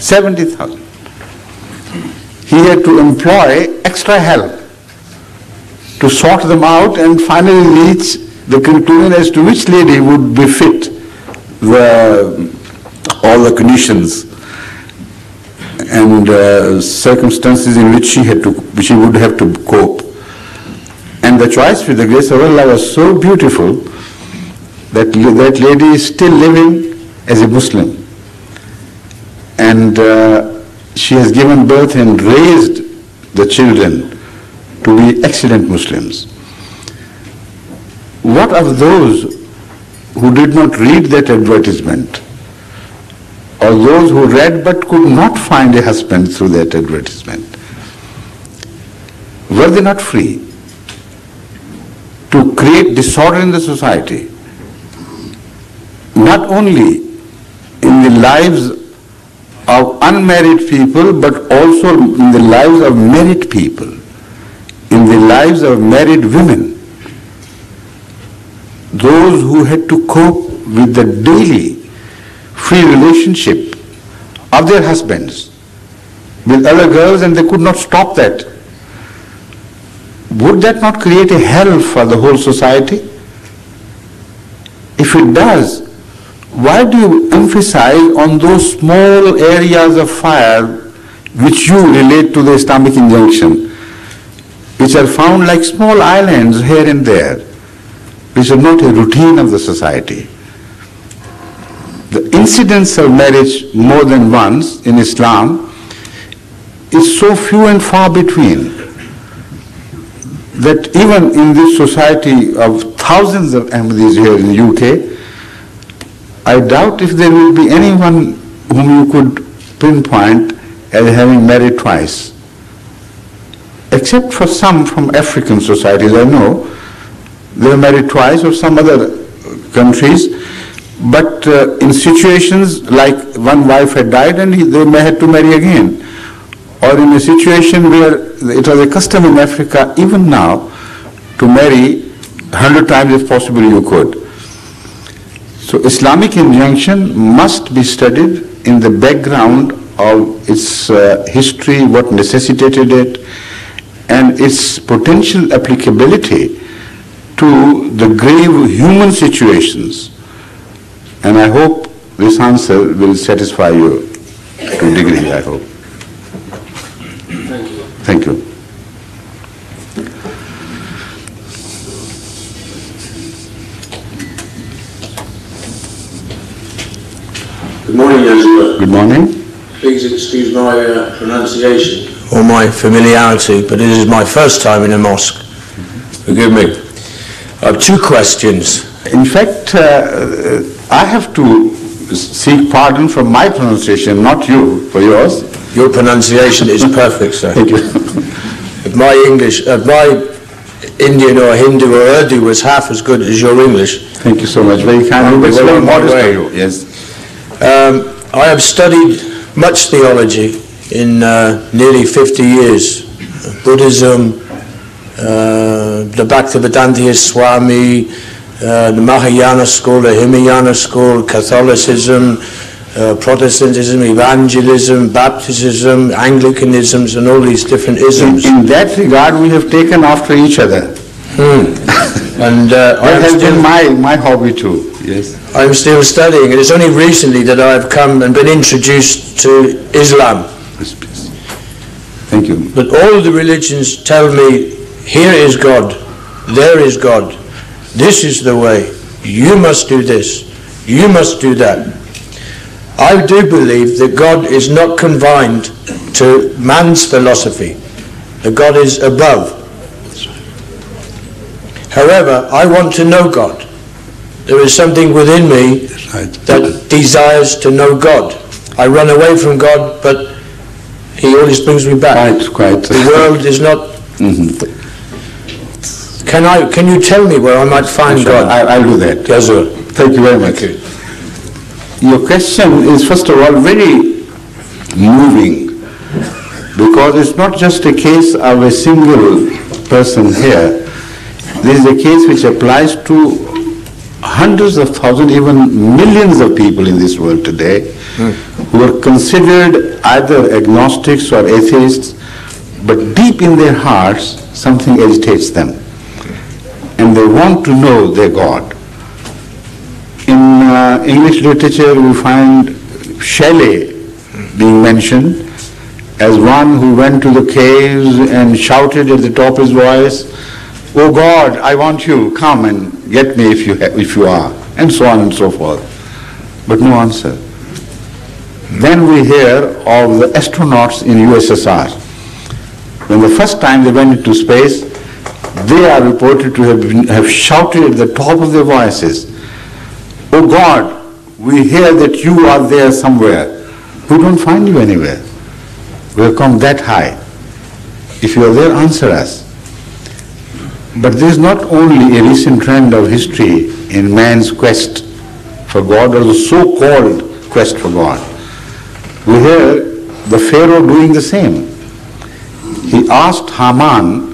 70,000. He had to employ extra help to sort them out and finally reach the conclusion as to which lady would befit the, all the conditions and uh, circumstances in which she had to, she would have to cope. And the choice with the grace of Allah was so beautiful that that lady is still living as a Muslim. And uh, she has given birth and raised the children to be excellent Muslims. What of those who did not read that advertisement? Or those who read but could not find a husband through that advertisement? Were they not free to create disorder in the society? Not only in the lives of unmarried people, but also in the lives of married people, in the lives of married women those who had to cope with the daily free relationship of their husbands with other girls and they could not stop that. Would that not create a hell for the whole society? If it does, why do you emphasize on those small areas of fire which you relate to the Islamic injunction, which are found like small islands here and there? which are not a routine of the society. The incidence of marriage more than once in Islam is so few and far between that even in this society of thousands of Ahmadis here in the UK, I doubt if there will be anyone whom you could pinpoint as having married twice. Except for some from African societies I know, they were married twice or some other countries. But uh, in situations like one wife had died and he, they may have to marry again. Or in a situation where it was a custom in Africa, even now, to marry a hundred times if possible you could. So Islamic injunction must be studied in the background of its uh, history, what necessitated it, and its potential applicability to the grave human situations. And I hope this answer will satisfy you to a degree, I hope. Thank you. Thank you. Good morning, Yazoo. Good morning. Please excuse my uh, pronunciation. or my familiarity, but it is my first time in a mosque. Forgive me. I have two questions. In fact, uh, I have to seek pardon for my pronunciation, not you, for yours. Your pronunciation is perfect, sir. Thank you. If my English, if my Indian or Hindu or Urdu was half as good as your English, Thank you so much. Very kind. I'll be It's well very on my modest of way. you. Um, I have studied much theology in uh, nearly 50 years. Buddhism, uh, the Bhaktivedanta Swami, uh, the Mahayana school, the Hinayana school, Catholicism, uh, Protestantism, Evangelism, Baptism, Anglicanisms, and all these different isms. In that regard, we have taken after each other. And uh, That has been my, my hobby too. Yes. I'm still studying, and it's only recently that I've come and been introduced to Islam. Thank you. But all the religions tell me, here is God, there is God, this is the way, you must do this, you must do that. I do believe that God is not confined to man's philosophy, that God is above. However, I want to know God. There is something within me Right. that desires to know God. I run away from God, but He always brings me back. Quite, quite. The world is not. Mm-hmm. Can I? Can you tell me where I might find God? I, I'll do that. Yes, sir. Thank you very much. You. Your question is first of all very moving because it's not just a case of a single person here. This is a case which applies to hundreds of thousands, even millions of people in this world today who are considered either agnostics or atheists, but deep in their hearts, something agitates them. And they want to know their God. In uh, English literature, we find Shelley being mentioned as one who went to the caves and shouted at the top of his voice, Oh God, I want you, come and get me if you, if you are, and so on and so forth. But no answer. Then we hear of the astronauts in USSR. When the first time they went into space, they are reported to have, been, have shouted at the top of their voices, Oh God, we hear that you are there somewhere. We don't find you anywhere. We have come that high. If you are there, answer us. But this is not only a recent trend of history in man's quest for God or the so-called quest for God. We hear the Pharaoh doing the same. He asked Haman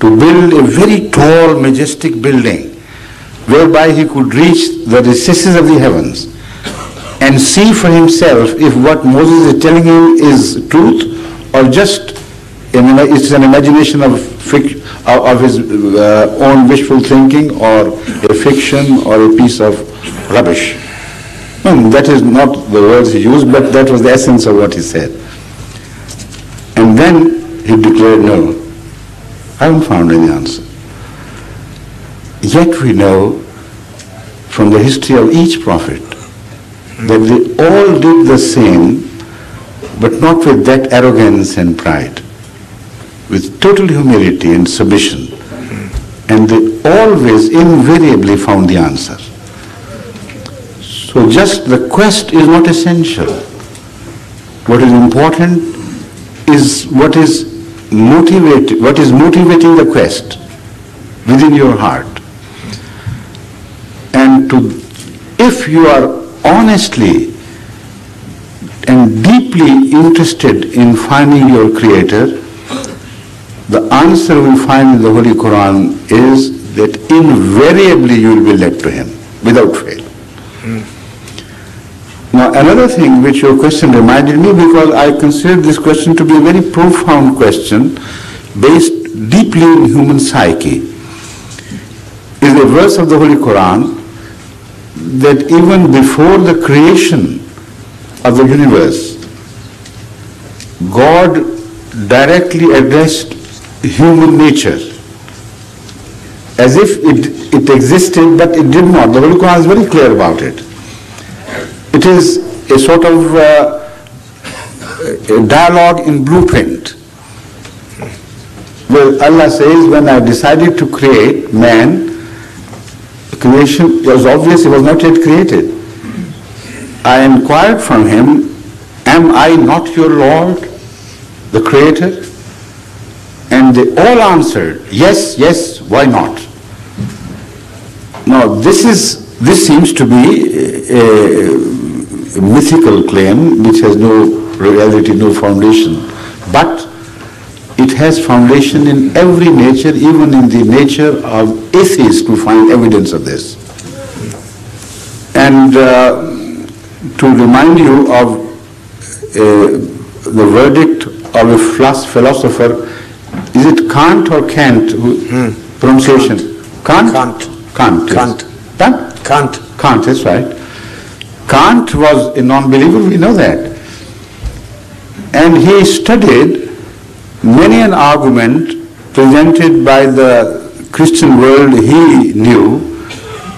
to build a very tall, majestic building whereby he could reach the recesses of the heavens and see for himself if what Moses is telling him is truth or just it's an imagination of, fic, of his uh, own wishful thinking or a fiction or a piece of rubbish. That is not the words he used, but that was the essence of what he said. And then he declared, no, I haven't found any answer. Yet we know from the history of each prophet that they all did the same, but not with that arrogance and pride, with total humility and submission. And they always invariably found the answer. So just the quest is not essential. What is important is what is motivate, what is motivating the quest within your heart. And to, if you are honestly and deeply interested in finding your creator, the answer we find in the Holy Quran is that invariably you will be led to him without fail. Now another thing which your question reminded me because I consider this question to be a very profound question based deeply in human psyche is a verse of the Holy Quran that even before the creation of the universe, God directly addressed human nature as if it, it existed, but it did not. The Holy Quran is very clear about it. It is a sort of uh, a dialogue in blueprint. Well, Allah says, when I decided to create man, creation was obvious, it was not yet created. I inquired from him, Am I not your Lord, the Creator? And they all answered, Yes, yes, why not? Now, this is this seems to be a, a mythical claim which has no reality, no foundation. But it has foundation in every nature, even in the nature of atheists to find evidence of this. And uh, to remind you of uh, the verdict of a philosopher, is it Kant or Kant? Who, hmm. Pronunciation? Kant? Kant. Kant. Kant. Kant? Kant. Kant, that's right. Kant was a non-believer, we know that. And he studied many an argument presented by the Christian world he knew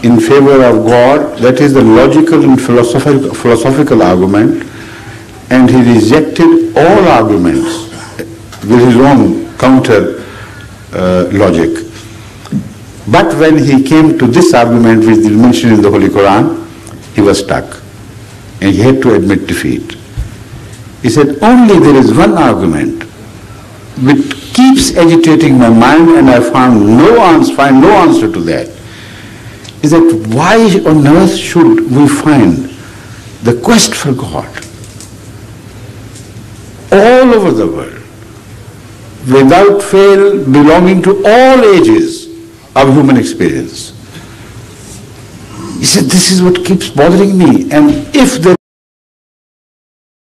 in favor of God, that is the logical and philosophical, philosophical argument, and he rejected all arguments with his own counter uh, logic. But when he came to this argument which is mentioned in the Holy Quran, he was stuck and he had to admit defeat. He said, only there is one argument which keeps agitating my mind and I found no answer, find no answer to that. Is that why on earth should we find the quest for God all over the world, without fail belonging to all ages of human experience? He said, this is what keeps bothering me. And if there